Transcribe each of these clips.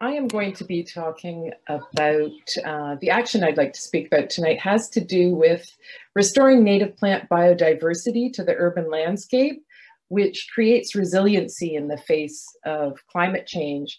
I am going to be talking about uh, the action I'd like to speak about tonight has to do with restoring native plant biodiversity to the urban landscape, which creates resiliency in the face of climate change.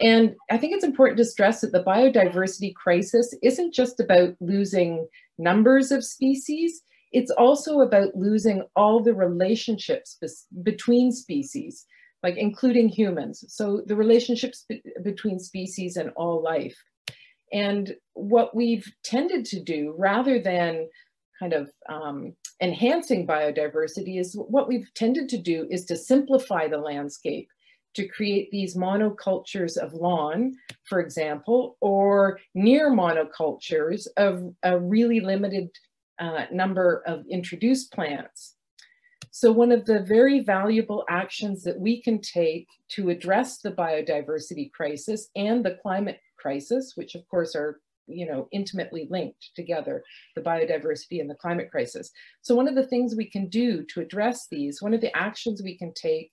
And I think it's important to stress that the biodiversity crisis isn't just about losing numbers of species, it's also about losing all the relationships between species like including humans. So the relationships be between species and all life. And what we've tended to do rather than kind of um, enhancing biodiversity is what we've tended to do is to simplify the landscape to create these monocultures of lawn, for example, or near monocultures of a really limited uh, number of introduced plants. So one of the very valuable actions that we can take to address the biodiversity crisis and the climate crisis, which of course are you know, intimately linked together, the biodiversity and the climate crisis. So one of the things we can do to address these, one of the actions we can take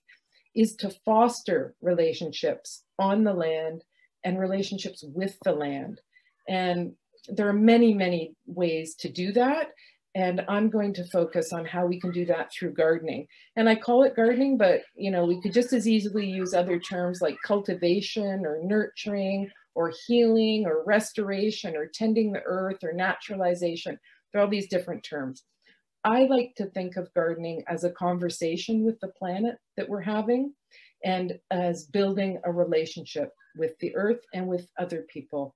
is to foster relationships on the land and relationships with the land. And there are many, many ways to do that. And I'm going to focus on how we can do that through gardening. And I call it gardening, but you know, we could just as easily use other terms like cultivation or nurturing or healing or restoration or tending the earth or naturalization. There are all these different terms. I like to think of gardening as a conversation with the planet that we're having and as building a relationship with the earth and with other people.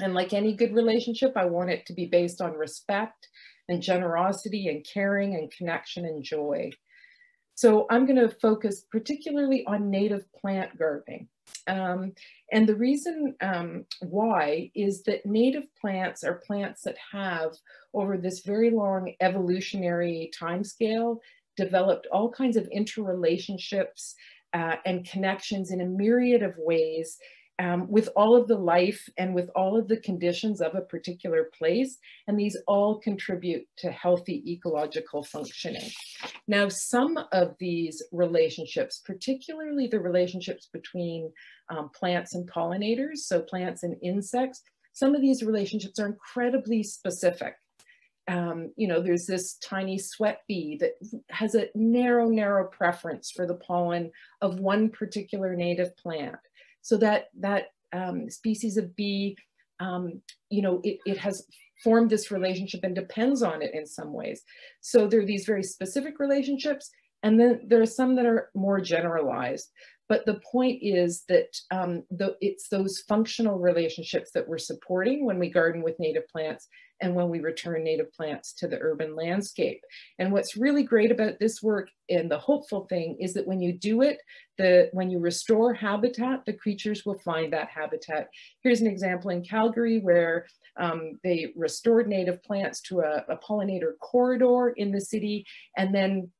And like any good relationship, I want it to be based on respect and generosity and caring and connection and joy. So I'm going to focus particularly on native plant gardening. Um, and the reason um, why is that native plants are plants that have, over this very long evolutionary timescale, developed all kinds of interrelationships uh, and connections in a myriad of ways um, with all of the life and with all of the conditions of a particular place. And these all contribute to healthy ecological functioning. Now, some of these relationships, particularly the relationships between um, plants and pollinators, so plants and insects, some of these relationships are incredibly specific. Um, you know, there's this tiny sweat bee that has a narrow, narrow preference for the pollen of one particular native plant so that that um, species of bee, um, you know, it, it has formed this relationship and depends on it in some ways. So there are these very specific relationships, and then there are some that are more generalized. But the point is that um, the, it's those functional relationships that we're supporting when we garden with native plants and when we return native plants to the urban landscape. And what's really great about this work and the hopeful thing is that when you do it, the when you restore habitat, the creatures will find that habitat. Here's an example in Calgary where um, they restored native plants to a, a pollinator corridor in the city and then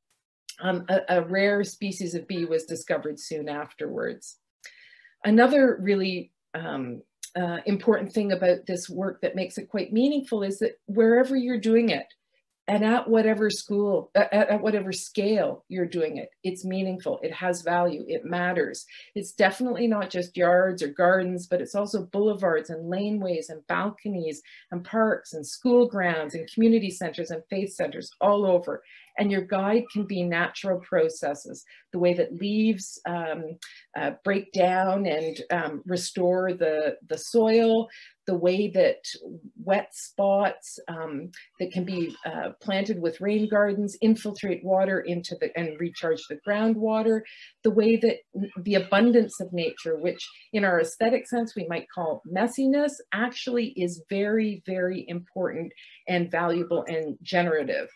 um, a, a rare species of bee was discovered soon afterwards. Another really um, uh, important thing about this work that makes it quite meaningful is that wherever you're doing it, and at whatever school, at, at, whatever scale you're doing it, it's meaningful, it has value, it matters. It's definitely not just yards or gardens, but it's also boulevards and laneways and balconies and parks and school grounds and community centers and faith centers all over. And your guide can be natural processes, the way that leaves um, uh, break down and um, restore the, the soil, the way that wet spots um, that can be uh, planted with rain gardens infiltrate water into the and recharge the groundwater, the way that the abundance of nature, which in our aesthetic sense we might call messiness, actually is very, very important and valuable and generative.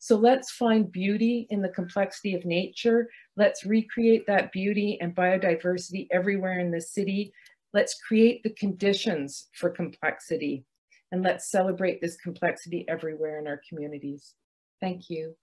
So let's find beauty in the complexity of nature. Let's recreate that beauty and biodiversity everywhere in the city Let's create the conditions for complexity and let's celebrate this complexity everywhere in our communities. Thank you.